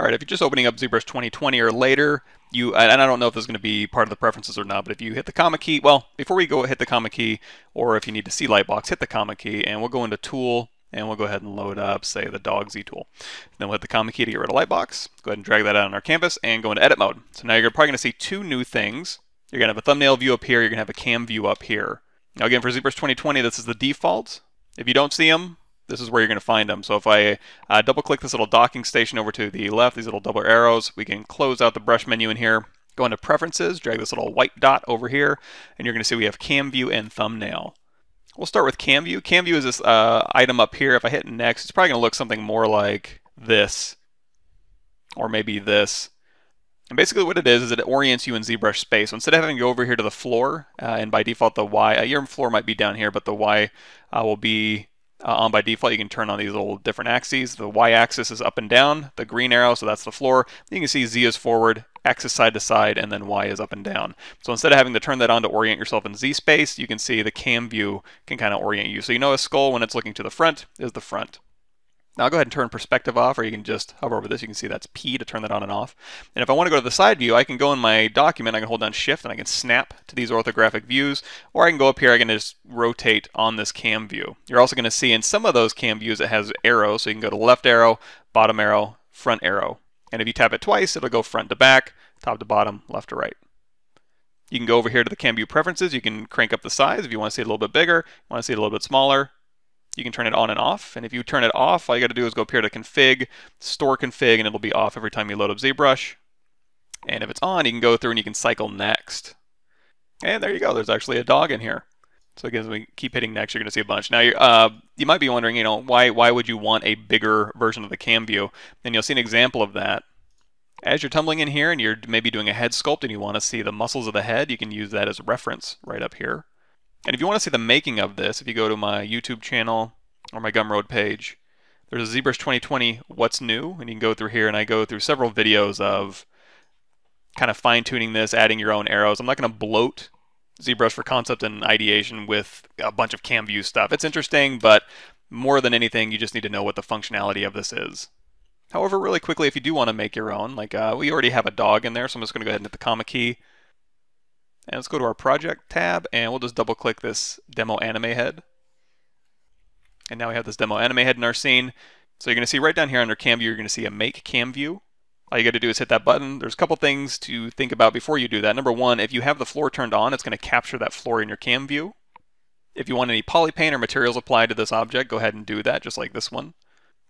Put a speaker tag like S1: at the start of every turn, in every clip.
S1: All right, if you're just opening up ZBrush 2020 or later, you and I don't know if this is going to be part of the preferences or not, but if you hit the comma key, well, before we go hit the comma key, or if you need to see Lightbox, hit the comma key, and we'll go into Tool, and we'll go ahead and load up, say, the Dog Z tool. Then we'll hit the comma key to get rid of Lightbox. Go ahead and drag that out on our canvas, and go into Edit mode. So now you're probably going to see two new things. You're going to have a thumbnail view up here, you're going to have a cam view up here. Now again, for ZBrush 2020, this is the default. If you don't see them, this is where you're going to find them. So if I uh, double click this little docking station over to the left, these little double arrows, we can close out the brush menu in here, go into preferences, drag this little white dot over here, and you're going to see we have cam view and thumbnail. We'll start with cam view. Cam view is this uh, item up here. If I hit next, it's probably going to look something more like this, or maybe this. And basically what it is, is it orients you in ZBrush space. So instead of having to go over here to the floor, uh, and by default the Y, uh, your floor might be down here, but the Y uh, will be uh, on by default. You can turn on these little different axes. The y-axis is up and down, the green arrow, so that's the floor. You can see z is forward, x is side to side, and then y is up and down. So instead of having to turn that on to orient yourself in z space, you can see the cam view can kind of orient you. So you know a skull when it's looking to the front is the front. Now I'll go ahead and turn perspective off, or you can just hover over this. You can see that's P to turn that on and off. And if I want to go to the side view, I can go in my document, I can hold down Shift, and I can snap to these orthographic views, or I can go up here, I can just rotate on this cam view. You're also going to see in some of those cam views it has arrows, so you can go to left arrow, bottom arrow, front arrow. And if you tap it twice, it'll go front to back, top to bottom, left to right. You can go over here to the cam view preferences. You can crank up the size if you want to see it a little bit bigger, want to see it a little bit smaller you can turn it on and off. And if you turn it off, all you got to do is go up here to config, store config, and it'll be off every time you load up ZBrush. And if it's on, you can go through and you can cycle next. And there you go. There's actually a dog in here. So again, we keep hitting next, you're going to see a bunch. Now, uh, you might be wondering, you know, why why would you want a bigger version of the cam view? And you'll see an example of that. As you're tumbling in here and you're maybe doing a head sculpt and you want to see the muscles of the head, you can use that as a reference right up here. And if you want to see the making of this, if you go to my YouTube channel or my Gumroad page, there's a ZBrush 2020 What's New, and you can go through here, and I go through several videos of kind of fine-tuning this, adding your own arrows. I'm not going to bloat ZBrush for concept and ideation with a bunch of cam view stuff. It's interesting, but more than anything, you just need to know what the functionality of this is. However, really quickly, if you do want to make your own, like uh, we already have a dog in there, so I'm just going to go ahead and hit the comma key, and let's go to our project tab and we'll just double click this demo anime head. And now we have this demo anime head in our scene. So you're going to see right down here under cam view, you're going to see a make cam view. All you got to do is hit that button. There's a couple things to think about before you do that. Number one, if you have the floor turned on, it's going to capture that floor in your cam view. If you want any poly paint or materials applied to this object, go ahead and do that, just like this one.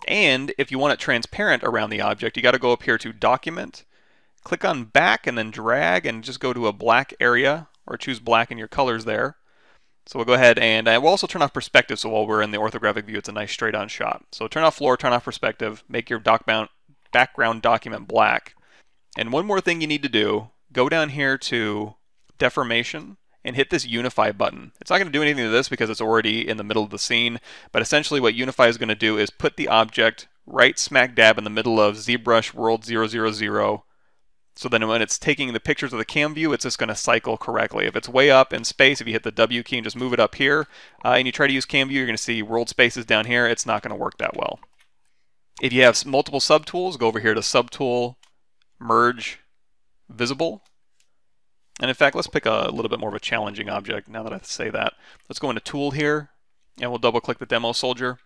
S1: And if you want it transparent around the object, you got to go up here to Document, click on back and then drag and just go to a black area or choose black in your colors there. So we'll go ahead and uh, we'll also turn off perspective so while we're in the orthographic view it's a nice straight on shot. So turn off floor, turn off perspective, make your doc background document black. And one more thing you need to do, go down here to deformation and hit this unify button. It's not going to do anything to this because it's already in the middle of the scene, but essentially what unify is going to do is put the object right smack dab in the middle of ZBrush World 000 so then when it's taking the pictures of the cam view, it's just going to cycle correctly. If it's way up in space, if you hit the W key and just move it up here, uh, and you try to use cam view, you're going to see world spaces down here. It's not going to work that well. If you have multiple subtools, go over here to Subtool, Merge, Visible. And in fact, let's pick a little bit more of a challenging object now that I say that. Let's go into Tool here, and we'll double click the Demo Soldier.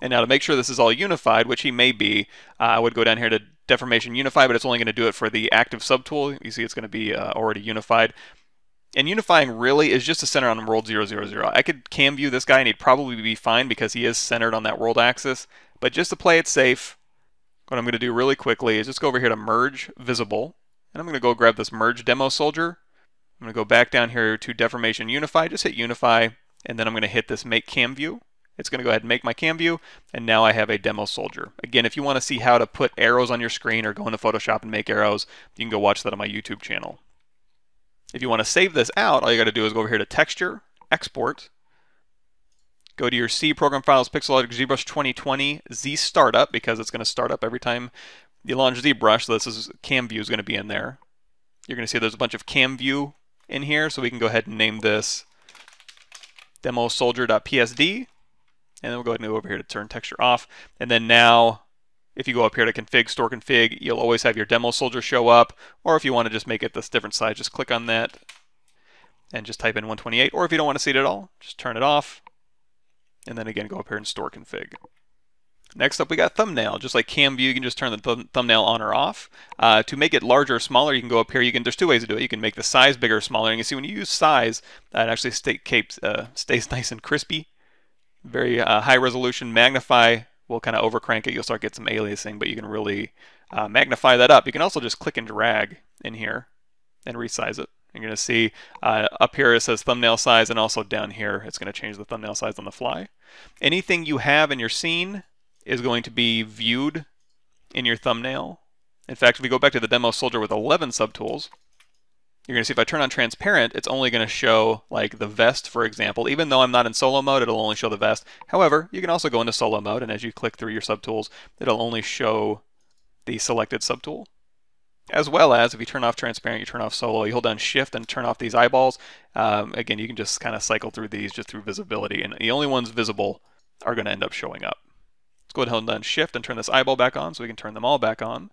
S1: And now to make sure this is all unified, which he may be, uh, I would go down here to deformation unify, but it's only going to do it for the active subtool. You see it's going to be uh, already unified. And unifying really is just to center on world 000. I could cam view this guy and he'd probably be fine because he is centered on that world axis. But just to play it safe, what I'm going to do really quickly is just go over here to merge visible. And I'm going to go grab this merge demo soldier. I'm going to go back down here to deformation unify, just hit unify, and then I'm going to hit this make cam view. It's going to go ahead and make my cam view, and now I have a demo soldier. Again, if you want to see how to put arrows on your screen or go into Photoshop and make arrows, you can go watch that on my YouTube channel. If you want to save this out, all you got to do is go over here to Texture, Export, go to your C Program Files, Pixologic ZBrush 2020, Z Startup, because it's going to start up every time you launch ZBrush, so this is cam view is going to be in there. You're going to see there's a bunch of cam view in here, so we can go ahead and name this demo soldier.psd and then we'll go ahead and go over here to turn texture off. And then now if you go up here to config, store config, you'll always have your demo soldier show up. Or if you want to just make it this different size, just click on that and just type in 128. Or if you don't want to see it at all, just turn it off. And then again, go up here and store config. Next up, we got thumbnail. Just like cam view, you can just turn the th thumbnail on or off. Uh, to make it larger or smaller, you can go up here. You can. There's two ways to do it. You can make the size bigger or smaller. And you can see when you use size, that actually stay, capes, uh, stays nice and crispy. Very uh, high resolution. Magnify will kind of overcrank it. You'll start get some aliasing, but you can really uh, magnify that up. You can also just click and drag in here and resize it. You're going to see uh, up here it says thumbnail size, and also down here it's going to change the thumbnail size on the fly. Anything you have in your scene is going to be viewed in your thumbnail. In fact, if we go back to the demo soldier with 11 subtools, you're going to see if I turn on transparent, it's only going to show like the vest, for example. Even though I'm not in solo mode, it'll only show the vest. However, you can also go into solo mode, and as you click through your subtools, it'll only show the selected subtool. As well as if you turn off transparent, you turn off solo, you hold down shift and turn off these eyeballs. Um, again, you can just kind of cycle through these just through visibility, and the only ones visible are going to end up showing up Let's go ahead and hold down shift and turn this eyeball back on so we can turn them all back on.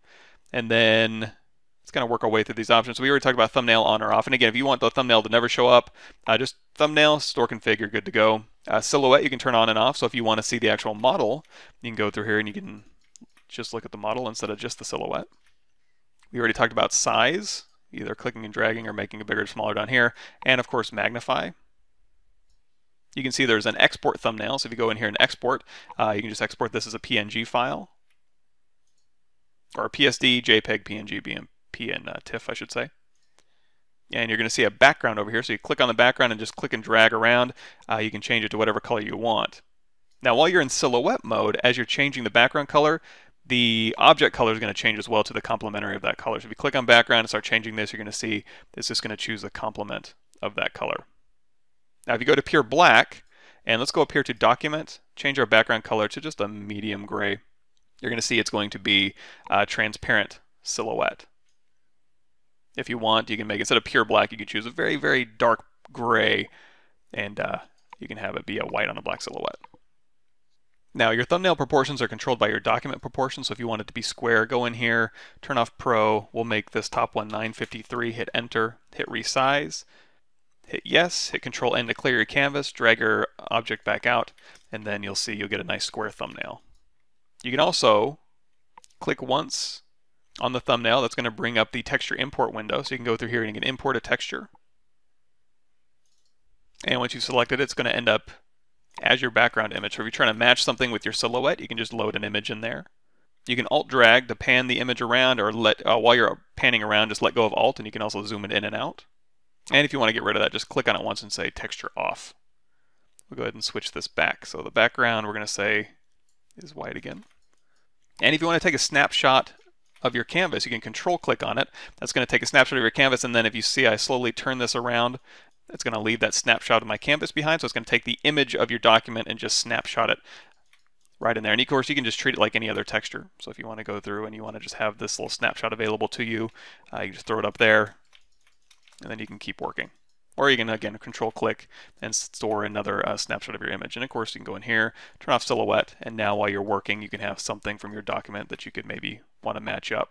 S1: And then let's kind of work our way through these options. So we already talked about thumbnail on or off. And again, if you want the thumbnail to never show up, uh, just thumbnail, store configure, good to go. Uh, silhouette you can turn on and off. So if you want to see the actual model, you can go through here and you can just look at the model instead of just the silhouette. We already talked about size, either clicking and dragging or making it bigger or smaller down here. And of course, magnify you can see there's an export thumbnail. So if you go in here and export, uh, you can just export this as a PNG file, or a PSD, JPEG, PNG, BMP, and uh, TIFF, I should say. And you're going to see a background over here. So you click on the background and just click and drag around. Uh, you can change it to whatever color you want. Now, while you're in silhouette mode, as you're changing the background color, the object color is going to change as well to the complementary of that color. So if you click on background and start changing this, you're going to see it's just going to choose the complement of that color. Now if you go to pure black, and let's go up here to document, change our background color to just a medium gray, you're going to see it's going to be a transparent silhouette. If you want, you can make, instead of pure black, you can choose a very, very dark gray, and uh, you can have it be a white on a black silhouette. Now, your thumbnail proportions are controlled by your document proportions, so if you want it to be square, go in here, turn off Pro, we'll make this top one 953, hit Enter, hit Resize, hit yes, hit control N to clear your canvas, drag your object back out, and then you'll see you'll get a nice square thumbnail. You can also click once on the thumbnail, that's going to bring up the texture import window. So you can go through here and you can import a texture. And once you've selected it, it's going to end up as your background image. So if you're trying to match something with your silhouette, you can just load an image in there. You can alt drag to pan the image around or let uh, while you're panning around, just let go of alt and you can also zoom it in and out. And if you want to get rid of that, just click on it once and say texture off. We'll go ahead and switch this back. So the background we're going to say is white again. And if you want to take a snapshot of your canvas, you can control click on it. That's going to take a snapshot of your canvas and then if you see I slowly turn this around, it's going to leave that snapshot of my canvas behind. So it's going to take the image of your document and just snapshot it right in there. And of course, you can just treat it like any other texture. So if you want to go through and you want to just have this little snapshot available to you, uh, you just throw it up there, and then you can keep working. Or you can, again, control click and store another uh, snapshot of your image. And of course, you can go in here, turn off silhouette, and now while you're working, you can have something from your document that you could maybe want to match up.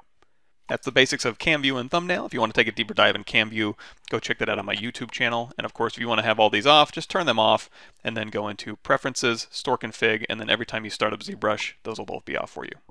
S1: That's the basics of CamView and Thumbnail. If you want to take a deeper dive in CamView, go check that out on my YouTube channel. And of course, if you want to have all these off, just turn them off and then go into Preferences, Store Config, and then every time you start up ZBrush, those will both be off for you.